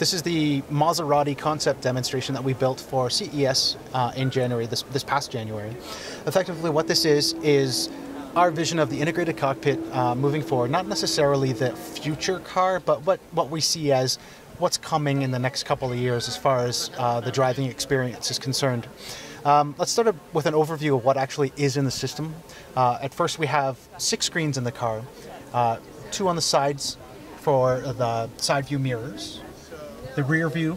this is the Maserati concept demonstration that we built for CES uh, in January, this, this past January. Effectively, what this is, is our vision of the integrated cockpit uh, moving forward, not necessarily the future car, but what, what we see as what's coming in the next couple of years as far as uh, the driving experience is concerned. Um, let's start with an overview of what actually is in the system. Uh, at first, we have six screens in the car, uh, two on the sides for the side view mirrors, the rear view,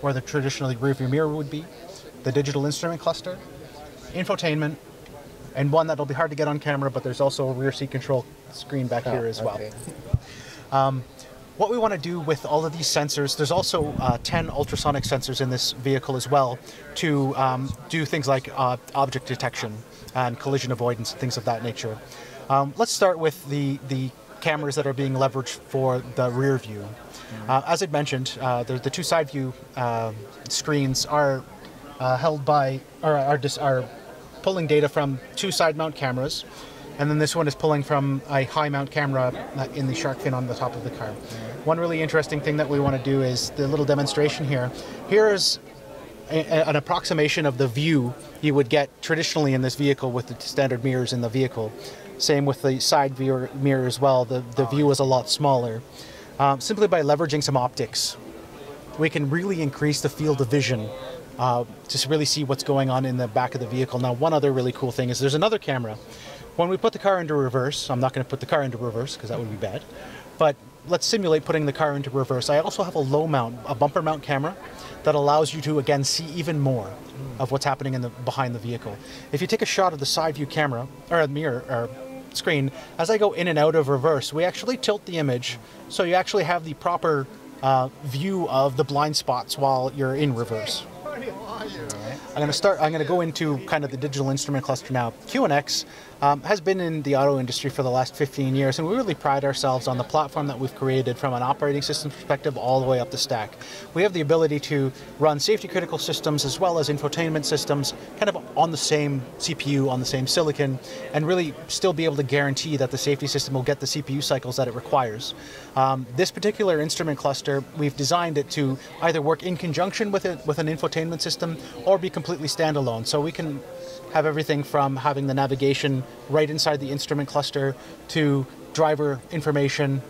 where the traditionally rear view mirror would be, the digital instrument cluster, infotainment, and one that'll be hard to get on camera, but there's also a rear seat control screen back oh, here as well. Um, what we want to do with all of these sensors, there's also uh, 10 ultrasonic sensors in this vehicle as well to um, do things like uh, object detection and collision avoidance, and things of that nature. Um, let's start with the, the cameras that are being leveraged for the rear view. Uh, as I mentioned, uh, the, the, two side view uh, screens are uh, held by, or are, are pulling data from two side mount cameras, and then this one is pulling from a high mount camera uh, in the shark fin on the top of the car. One really interesting thing that we want to do is the little demonstration here. Here is a, an approximation of the view you would get traditionally in this vehicle with the standard mirrors in the vehicle. Same with the side view mirror as well. The, the view is a lot smaller. Um, simply by leveraging some optics, we can really increase the field of vision uh, to really see what's going on in the back of the vehicle. Now, one other really cool thing is there's another camera. When we put the car into reverse, I'm not going to put the car into reverse because that would be bad, but let's simulate putting the car into reverse. I also have a low mount, a bumper mount camera that allows you to again see even more of what's happening in the behind the vehicle. If you take a shot of the side view camera or mirror or screen, as I go in and out of reverse, we actually tilt the image so you actually have the proper uh, view of the blind spots while you're in reverse. I'm going to start. I'm going to go into kind of the digital instrument cluster now. QNX um, has been in the auto industry for the last 15 years, and we really pride ourselves on the platform that we've created from an operating system perspective all the way up the stack. We have the ability to run safety critical systems as well as infotainment systems kind of on the same CPU, on the same silicon, and really still be able to guarantee that the safety system will get the CPU cycles that it requires. Um, this particular instrument cluster, we've designed it to either work in conjunction with, it, with an infotainment system or be completely standalone. So we can have everything from having the navigation right inside the instrument cluster to driver information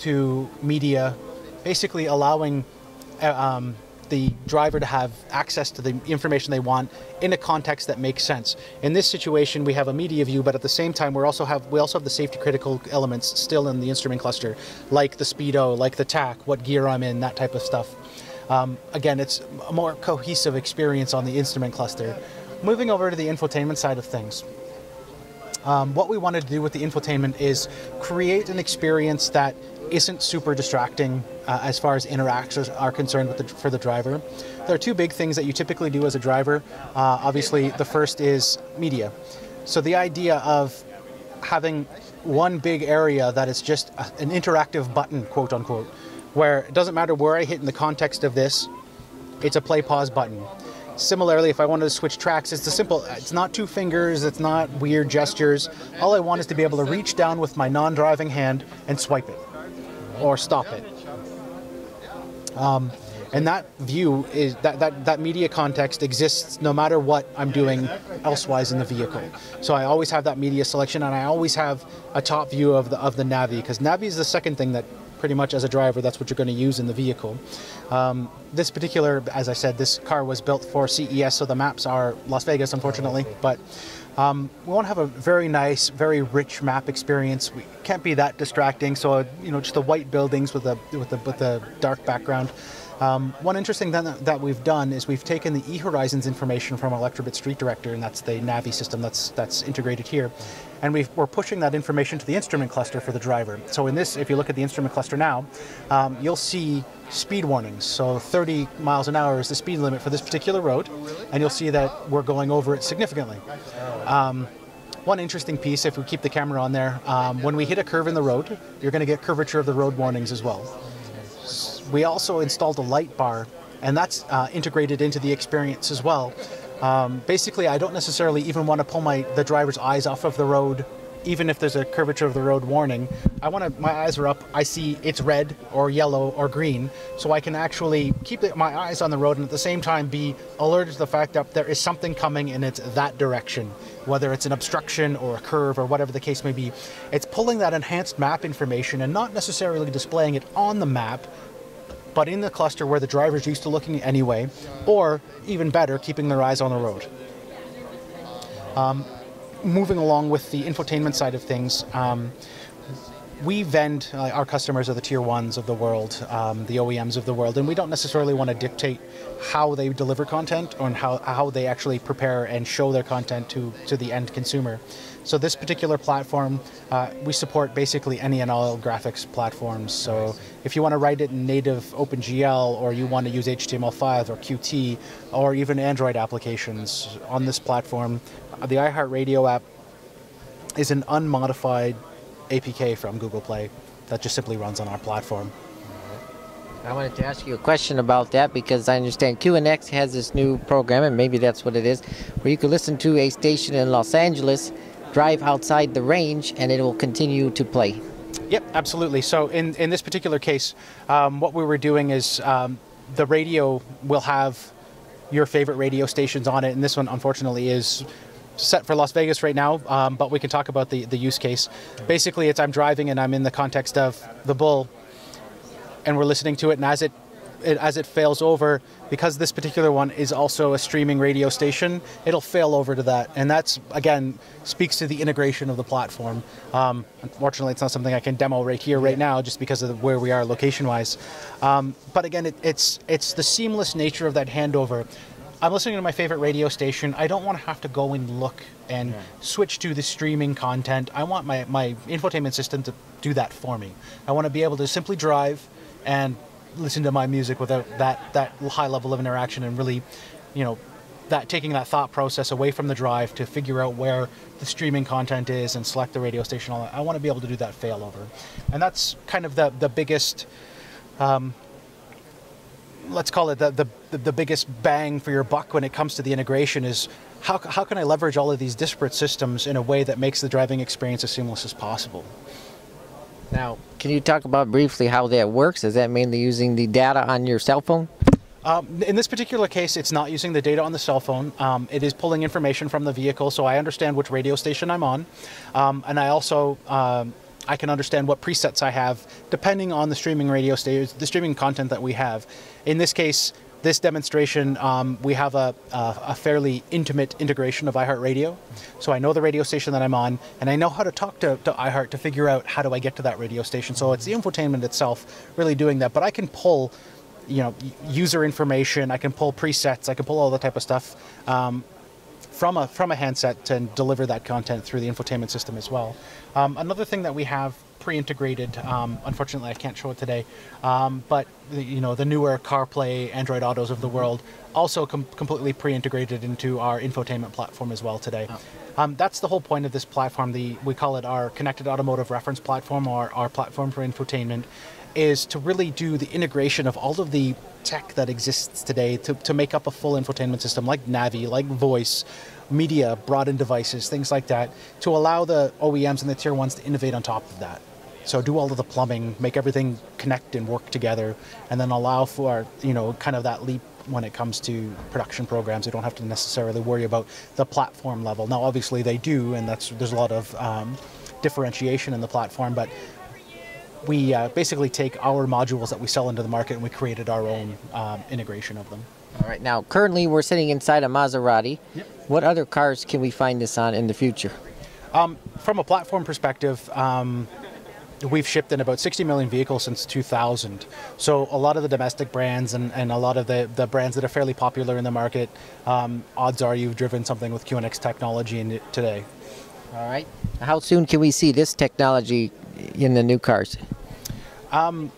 to media, basically allowing uh, um, the driver to have access to the information they want in a context that makes sense. In this situation, we have a media view, but at the same time, we also have we also have the safety critical elements still in the instrument cluster, like the speedo, like the tach, what gear I'm in, that type of stuff. Um, again, it's a more cohesive experience on the instrument cluster. Moving over to the infotainment side of things. Um, what we wanted to do with the infotainment is create an experience that isn't super distracting uh, as far as interactions are concerned the, for the driver. There are two big things that you typically do as a driver. Uh, obviously, the first is media. So the idea of having one big area that is just a, an interactive button, quote unquote, where it doesn't matter where I hit in the context of this, it's a play pause button. Similarly, if I wanted to switch tracks, it's a simple, it's not two fingers, it's not weird gestures. All I want is to be able to reach down with my non-driving hand and swipe it or stop it. Um, and that view is that, that that media context exists no matter what I'm doing elsewise in the vehicle. So I always have that media selection, and I always have a top view of the of the Navi because Navi is the second thing that pretty much as a driver, that's what you're going to use in the vehicle. Um, this particular, as I said, this car was built for CES, so the maps are Las Vegas, unfortunately. But um, we want to have a very nice, very rich map experience. We can't be that distracting, so you know, just the white buildings with the with the with the dark background. Um, one interesting thing that, that, we've done is we've taken the eHorizons information from Elektrobit Street Director, and that's the Navi system that's that's integrated here, and we are pushing that information to the instrument cluster for the driver. So in this, if you look at the instrument cluster now, um, you'll see speed warnings. So 30 miles an hour is the speed limit for this particular road, and you'll see that we're going over it significantly. Um, one interesting piece, if we keep the camera on there, um, when we hit a curve in the road, you're going to get curvature of the road warnings as well. We also installed a light bar, and that's uh, integrated into the experience as well. Um, basically, I don't necessarily even want to pull my the driver's eyes off of the road even if there's a curvature of the road warning, I want to. My eyes are up. I see it's red or yellow or green, so I can actually keep the, my eyes on the road and at the same time be alerted to the fact that there is something coming and it's that direction, whether it's an obstruction or a curve or whatever the case may be. It's pulling that enhanced map information and not necessarily displaying it on the map, but in the cluster where the driver's used to looking anyway, or even better, keeping their eyes on the road. Um, moving along with the infotainment side of things, um, we vend uh, our customers are the tier ones of the world, um, the OEMs of the world, and we don't necessarily want to dictate how they deliver content or how, how they actually prepare and show their content to, to the end consumer. So this particular platform, uh, we support basically any and all graphics platforms. So if you want to write it in native OpenGL or you want to use HTML5 or Qt or even Android applications on this platform, the iHeartRadio app is an unmodified APK from Google Play that just simply runs on our platform. I wanted to ask you a question about that because I understand QNX has this new program, and maybe that's what it is, where you can listen to a station in Los Angeles, drive outside the range, and it will continue to play. Yep, absolutely. So in, in this particular case, um, what we were doing is um, the radio will have your favorite radio stations on it, and this one unfortunately is set for Las Vegas right now, um, but we can talk about the, the use case. Basically, it's I'm driving and I'm in the context of the bull, and we're listening to it, and as it, it as it fails over, because this particular one is also a streaming radio station, it'll fail over to that, and that's again speaks to the integration of the platform. Um, unfortunately, it's not something I can demo right here, right now, just because of where we are location-wise. Um, but again, it, it's it's the seamless nature of that handover. I'm listening to my favorite radio station. I don't want to have to go and look and yeah. switch to the streaming content. I want my, my infotainment system to do that for me. I want to be able to simply drive and listen to my music without that, that high level of interaction and really, you know, that taking that thought process away from the drive to figure out where the streaming content is and select the radio station. All I want to be able to do that failover. And that's kind of the, the biggest um, let's call it the, the, the biggest bang for your buck when it comes to the integration is how, how can I leverage all of these disparate systems in a way that makes the driving experience as seamless as possible? Now, can you talk about briefly how that works? Is that mainly using the data on your cell phone? Um, in this particular case, it's not using the data on the cell phone. Um, it is pulling information from the vehicle, so I understand which radio station I'm on. Um, and I also um, I can understand what presets I have depending on the streaming radio stage, the streaming content that we have. In this case, this demonstration, um, we have a, a, a, fairly intimate integration of iHeartRadio. So I know the radio station that I'm on, and I know how to talk to, to iHeart to figure out how do I get to that radio station. So it's the infotainment itself really doing that. But I can pull, you know, user information. I can pull presets. I can pull all the type of stuff um, from a from a handset and deliver that content through the infotainment system as well. Um, another thing that we have pre-integrated, um, unfortunately I can't show it today, um, but the, you know the newer CarPlay, Android Autos of the world also com completely pre-integrated into our infotainment platform as well today. Oh. Um, that's the whole point of this platform. The we call it our connected automotive reference platform or our platform for infotainment is to really do the integration of all of the tech that exists today to, to make up a full infotainment system like Navi, like voice, media, in devices, things like that, to allow the OEMs and the tier ones to innovate on top of that. So do all of the plumbing, make everything connect and work together, and then allow for you know kind of that leap when it comes to production programs. They don't have to necessarily worry about the platform level. Now, obviously they do, and that's there's a lot of um, differentiation in the platform, but we uh, basically take our modules that we sell into the market and we created our own um, integration of them. All right. Now, currently we're sitting inside a Maserati. Yep. What other cars can we find this on in the future? Um, from a platform perspective, um, we've shipped in about 60 million vehicles since 2000. So a lot of the domestic brands and, and a lot of the, the brands that are fairly popular in the market, um, odds are you've driven something with QNX technology in it today. All right. How soon can we see this technology in the new cars? Um,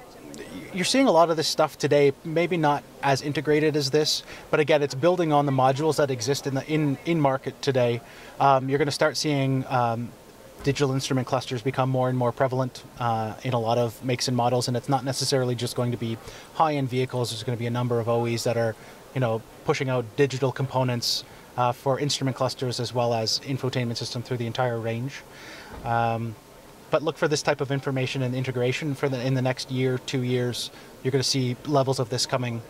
you're seeing a lot of this stuff today, maybe not as integrated as this, but again, it's building on the modules that exist in the in in market today. Um, you're going to start seeing um, digital instrument clusters become more and more prevalent uh, in a lot of makes and models, and it's not necessarily just going to be high-end vehicles. There's going to be a number of OEs that are, you know, pushing out digital components uh, for instrument clusters as well as infotainment system through the entire range. Um, but look for this type of information and integration for the in the next year, two years. You're going to see levels of this coming